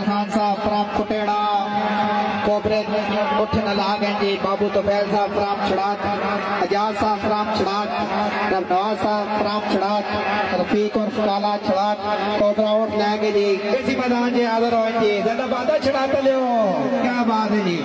खान साहब फ्राम कुटेड़ा। कोबरे उठन लागे जी, बाबू तोफैल साहब फ्राम छड़ाक अजाज साहब फ्राम छड़ाक नवाज़ साहब फ्राम छड़ाक रफीक और काला छड़ाक कोबरा उठ लेंगे जी। इसी मैदान जी हाजिर हो जी ज़्यादा बाधा छड़ाते लियो क्या बात है जी।